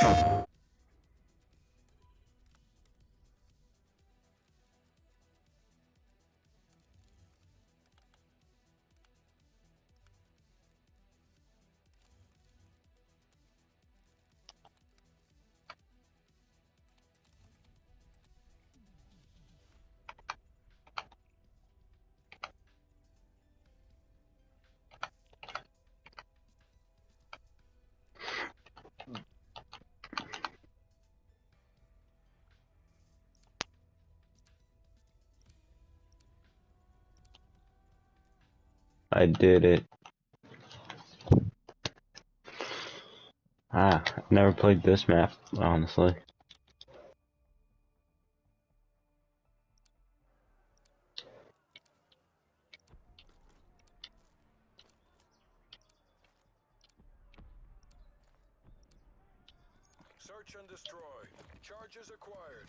you I did it. Ah, never played this map, honestly. Search and destroy. Charges acquired.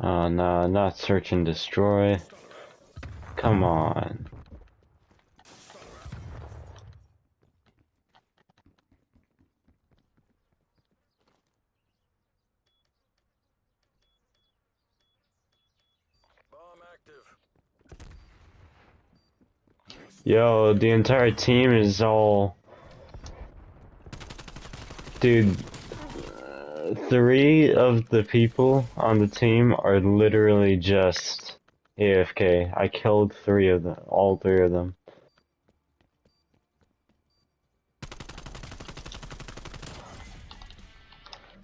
Oh no, not search and destroy. Come on. Bomb active. Yo, the entire team is all. Dude, uh, three of the people on the team are literally just AFK. I killed three of them, all three of them.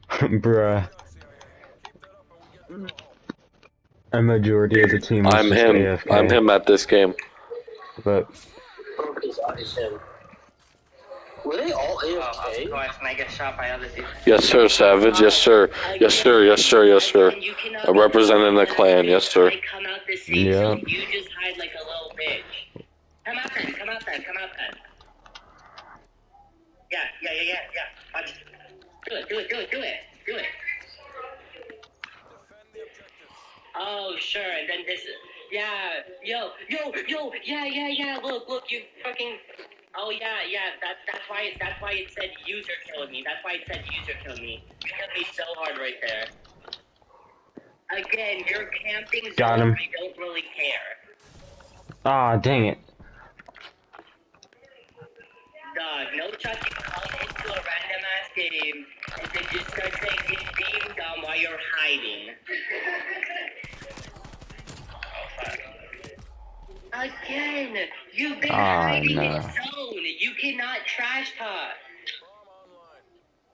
Bruh, Keep that up and we get a majority of the team was I'm him. AFK. I'm him at this game. But Nobody's is him. Were they all Oh, of AFK? course, and I get shot by other. Yes, sir, Savage. Yes, sir. Yes, sir. Yes, sir. Yes, sir. I'm representing the clan. Yes, sir. I come out the safe Yeah. you just hide like a little bitch. Come out then, come out then, come out then. Yeah, yeah, yeah, yeah, yeah. Do it, do it, do it, do it, do it. defend the objectives. Oh, sure, and then this, yeah, yo, yo, yo, yeah, yeah, yeah, look, look, you fucking, oh yeah, yeah, that, that's why, that's why it said user killed me, that's why it said user killed me. You killed me so hard right there. Again, you're camping zone, Got him. I don't really care. ah, dang it. Dog, no shot you call into a random ass game and then just start saying it's being dumb while you're hiding. Again, you've been Oh, hiding no. in zone. You cannot trash talk.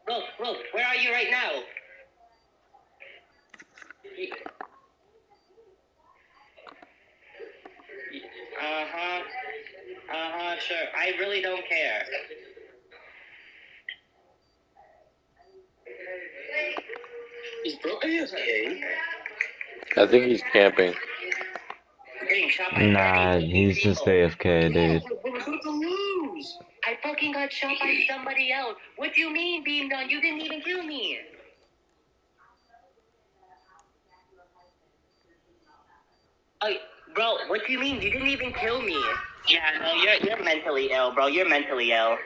Bomb online. Look, look, where are you right now? Uh huh. Uh huh, sure. I really don't care. Is bro AFK? I think he's camping. I'm getting shot by Nah, he's just. AFK, dude. We're about to lose! I fucking got shot by somebody else. What do you mean, Beam Done? You didn't even kill me. Oh, bro, what do you mean? You didn't even kill me. Yeah, no, you're you're mentally ill, bro. You're mentally ill.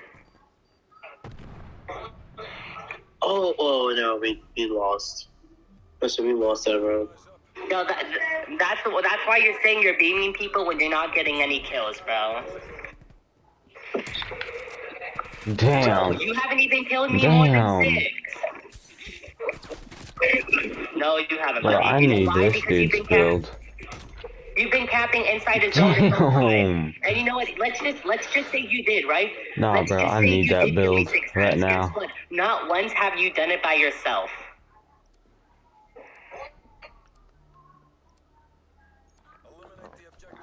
Oh, oh no, we, we lost. Listen, we lost that round. No, that, that's that's why you're saying you're beaming people when you're not getting any kills, bro. Damn. You haven't even killed me Damn. No, you haven't. Bro. I need this dude's build. You've been capping inside a zone. Damn. And you know what? Let's just let's just say you did, right? Nah, Let's bro, I need that did kill me build right now. Not once have you done it by yourself. Eliminate the objective.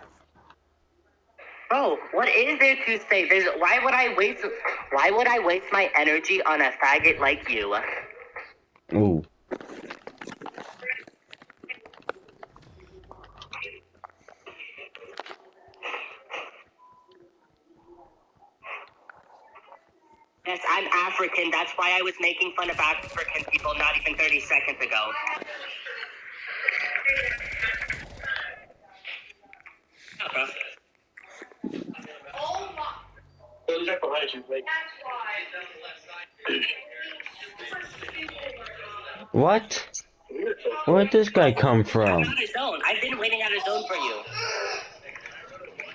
Bro, what is there to say? There's why would I waste why would I waste my energy on a faggot like you? Ooh. Yes, I'm African. That's why I was making fun of African people not even 30 seconds ago. Oh, he's right behind What? Where'd this guy come from? I've been waiting out of zone for you.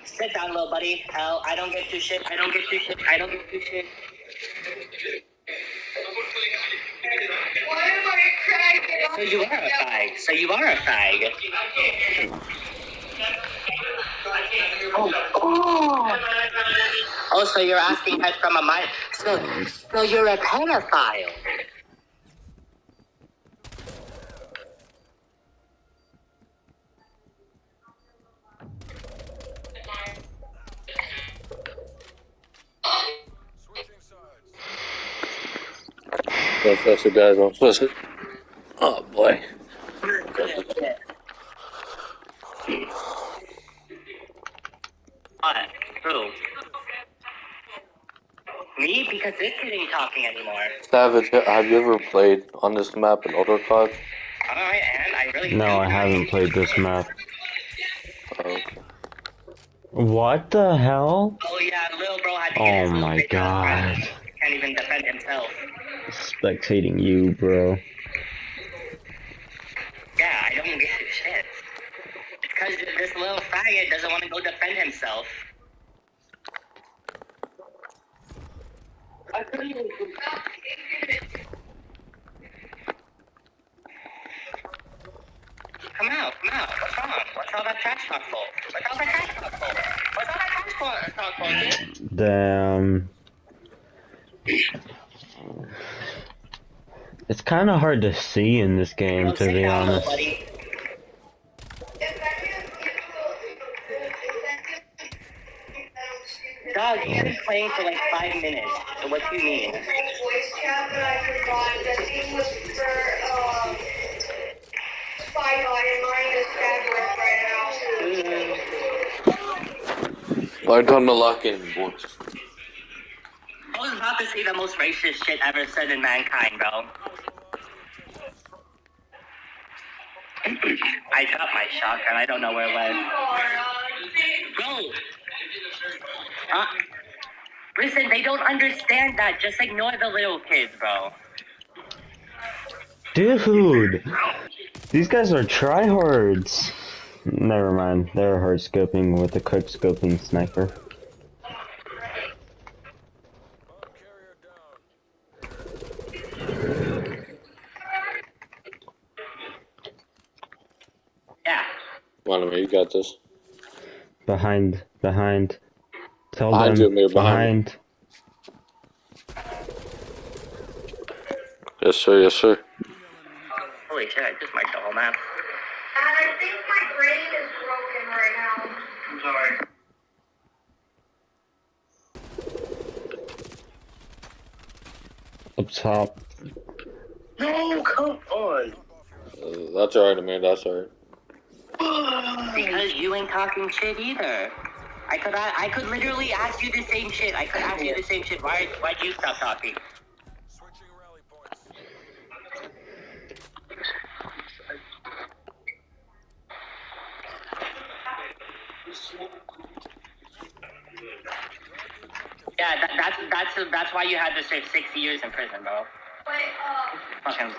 Sit down, little buddy. Hell, I don't get to shit. I don't get to shit. I don't get to shit. So you are a fag. So you are a fag. Oh. Oh, oh so you're asking head from a mind. So, so you're a pedophile. That's, that's the guys I'm supposed to. Oh boy. What? Who? Me? Because this kid ain't talking anymore. Savage, have you ever played on this map in Older COD? Alright, oh, and I really No, I haven't played this map. Oh, okay. What the hell? Oh yeah, little bro had to Oh my god. Can't even defend himself. Spectating you, bro. Yeah, I don't get shit. It's because this little faggot doesn't want to go defend himself. I couldn't even. Come out, come out. What's wrong? What's all that trash talk for? What's all that trash talk for? What's all that trash talk- for, dude? Damn. It's kind of hard to see in this game, Don't to be honest. buddy. Dog, you've been playing for like five minutes. So what do you mean? voice chat that I could find. The thing was for um, Spy Guy, and mine is Chadwick right now. Why don't the lock in, boys? I was about to say the most racist shit ever said in mankind, bro. I dropped my shotgun. I don't know where it went. Bro. Uh, listen, they don't understand that. Just ignore the little kids, bro. Dude! These guys are tryhards! Never mind, they're hard scoping with a quick scoping sniper. Bomb carrier down. Yeah. Come you got this. Behind, behind. Tell Behind them, you, Amir, behind behind. Yes, sir, yes, sir. Holy shit, I just marked the whole map. And I think my brain is broken right now. I'm sorry. Up top. No, come on. Uh, that's alright, Amir, that's alright. Because you ain't talking shit either. I could I, I could literally ask you the same shit. I could ask you the same shit. Why why'd you stop talking? Switching rally points. Yeah, that, that's that's that's why you had to serve six years in prison, bro. But, uh, Fucking um,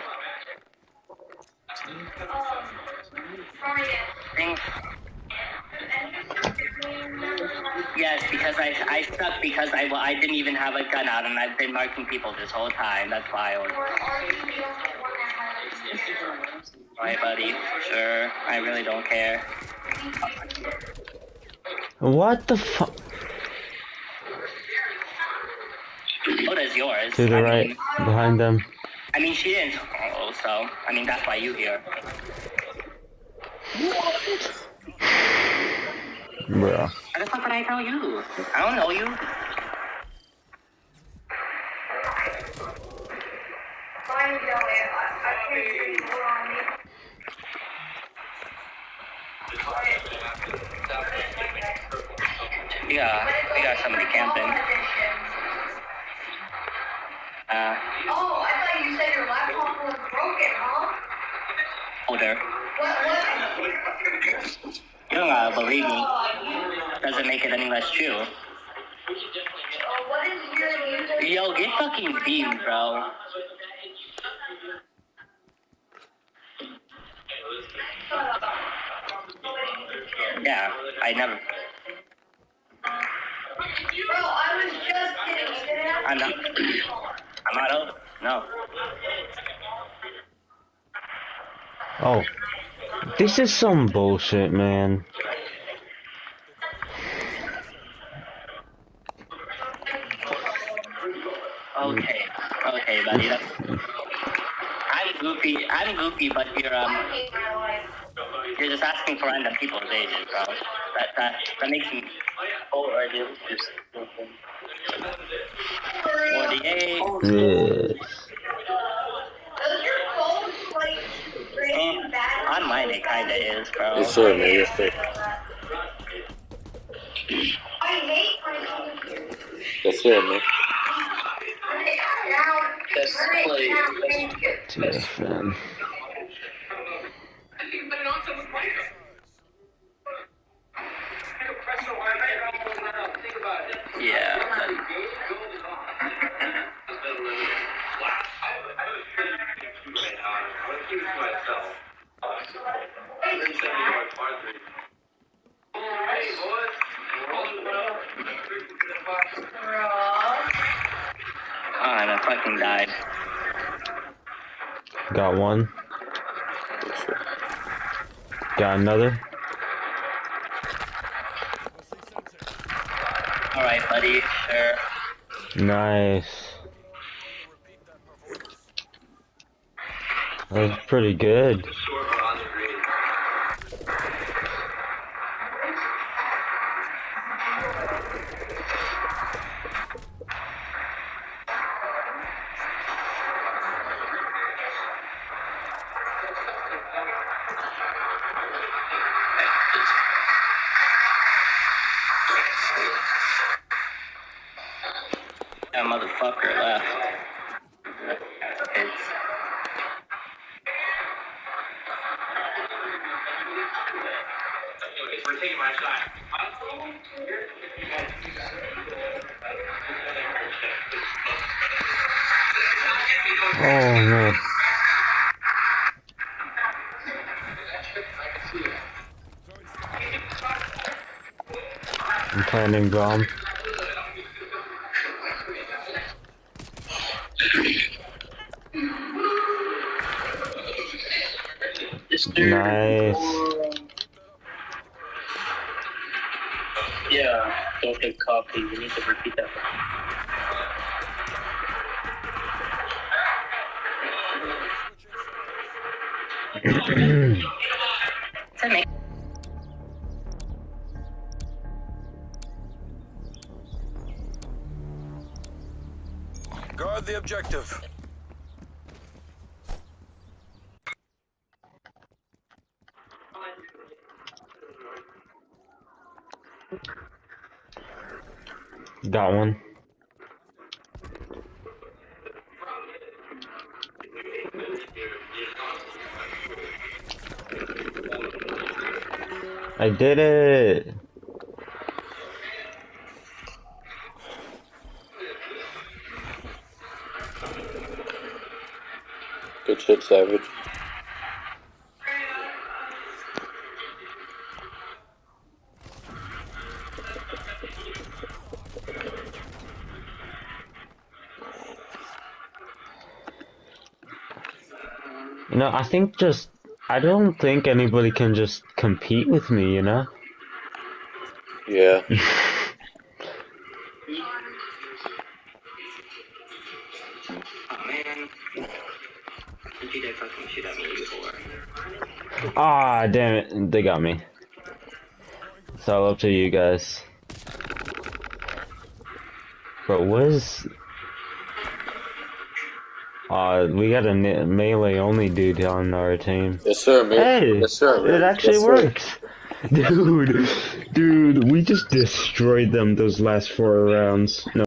Yes, because I I suck because I well, I didn't even have a gun out and I've been marking people this whole time. That's why I was. or are you the only one that has Right, buddy. Sure. I really don't care. What the fuck? What is yours? To the I right, Mean, behind them. I mean, she didn't. Oh, so I mean, that's why you here. Bruh. What the fuck would I tell you? I don't know you. Brian, you know it. I, I can't hear you. Hold on, me. We got we got somebody camping. Uh, Oh, I thought you said your laptop was broken, huh? older. Gotta believe me. Uh, Doesn't make it any less true. uh, Yo, get fucking beamed, bro. Yeah, I never. Bro, I was just kidding. I'm not. I'm not over. No. Oh. This is some bullshit, man. I'm goofy. I'm goofy, but you're um. I hate my life. You're just asking for random people's ages, bro. That that that makes me. Oh, I do. Just. Forty-eight. Yes. Does your phone like drain bad? On mine, it kinda is, bro. Yes, sir, man. Yes, sir. I hate my phone. Yes, sir, man. That's like. TFN. And I fucking died. Got one. Got another. Alright, buddy. Sure. Nice. That was pretty good. Oh man. I'm planting bomb. Nice. Yeah, don't get coffee. You need to repeat that. Guard the objective. Got one. I did it. Good shit, Savage. Know, I think just I don't think anybody can just compete with me, you know? Yeah. Oh, man. Did you dare fucking shoot at me before? Ah, damn it. They got me. It's all up to you guys. But what is... Uh, we got a ne- melee only dude on our team. Yes, sir, man. Hey, yes, sir, man. it actually yes, works. Dude, dude, we just destroyed them those last four rounds. No.